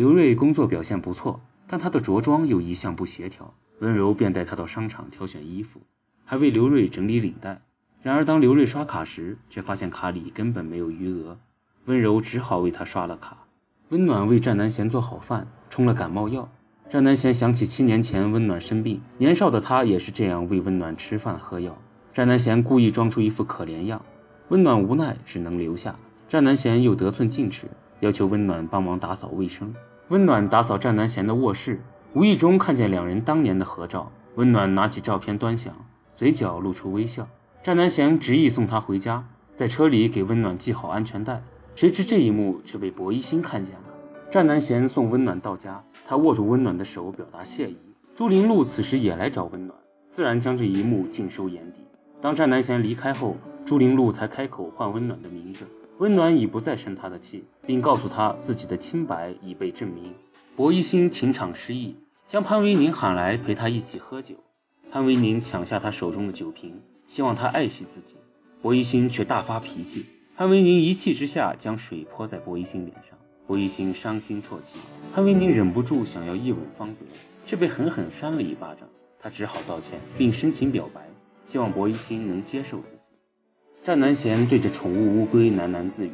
刘瑞工作表现不错，但他的着装又一向不协调。温柔便带他到商场挑选衣服，还为刘瑞整理领带。然而当刘瑞刷卡时，却发现卡里根本没有余额。温柔只好为他刷了卡。温暖为战南贤做好饭，冲了感冒药。战南贤想起七年前温暖生病，年少的他也是这样为温暖吃饭喝药。战南贤故意装出一副可怜样，温暖无奈只能留下。战南贤又得寸进尺，要求温暖帮忙打扫卫生。温暖打扫战南贤的卧室。无意中看见两人当年的合照，温暖拿起照片端详，嘴角露出微笑。战南贤执意送她回家，在车里给温暖系好安全带，谁知这一幕却被薄一新看见了。战南贤送温暖到家，他握住温暖的手表达谢意。朱玲露此时也来找温暖，自然将这一幕尽收眼底。当战南贤离开后，朱玲露才开口唤温暖的名字，温暖已不再生他的气，并告诉他自己的清白已被证明。薄一心情场失意，将潘维宁喊来陪他一起喝酒。潘维宁抢下他手中的酒瓶，希望他爱惜自己。薄一心却大发脾气，潘维宁一气之下将水泼在薄一心脸上。薄一心伤心啜泣，潘维宁忍不住想要一吻芳泽，却被狠狠扇了一巴掌。他只好道歉，并深情表白，希望薄一心能接受自己。战南贤对着宠物乌龟喃喃自语。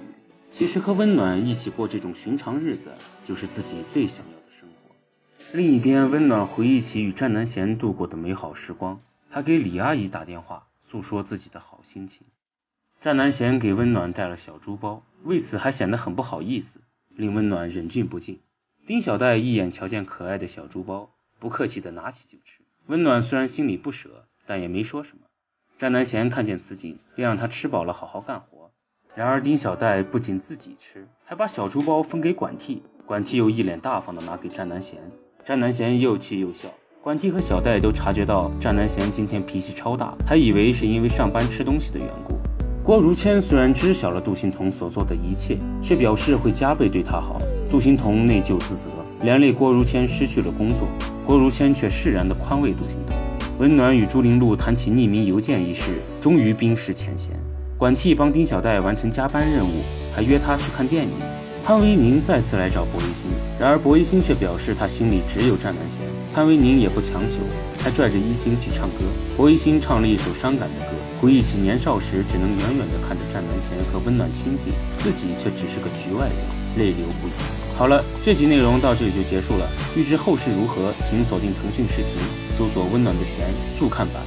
其实和温暖一起过这种寻常日子，就是自己最想要的生活。另一边，温暖回忆起与战南贤度过的美好时光，他给李阿姨打电话，诉说自己的好心情。战南贤给温暖带了小猪包，为此还显得很不好意思，令温暖忍俊不禁。丁小戴一眼瞧见可爱的小猪包，不客气的拿起就吃。温暖虽然心里不舍，但也没说什么。战南贤看见此景，便让他吃饱了好好干活。然而丁小戴不仅自己吃，还把小猪包分给管替，管替又一脸大方的拿给战南贤，战南贤又气又笑。管替和小戴都察觉到战南贤今天脾气超大，还以为是因为上班吃东西的缘故。郭如谦虽然知晓了杜欣彤所做的一切，却表示会加倍对他好。杜欣彤内疚自责，连累郭如谦失去了工作。郭如谦却释然的宽慰杜欣彤。温暖与朱玲露谈起匿名邮件一事，终于冰释前嫌。管替帮丁小戴完成加班任务，还约他去看电影。潘维宁再次来找薄一心，然而薄一心却表示他心里只有战南贤。潘维宁也不强求，还拽着一心去唱歌。薄一心唱了一首伤感的歌，回忆起年少时只能远远地看着战南贤和温暖亲近，自己却只是个局外人，泪流不已。好了，这集内容到这里就结束了。欲知后事如何，请锁定腾讯视频，搜索“温暖的弦”速看版。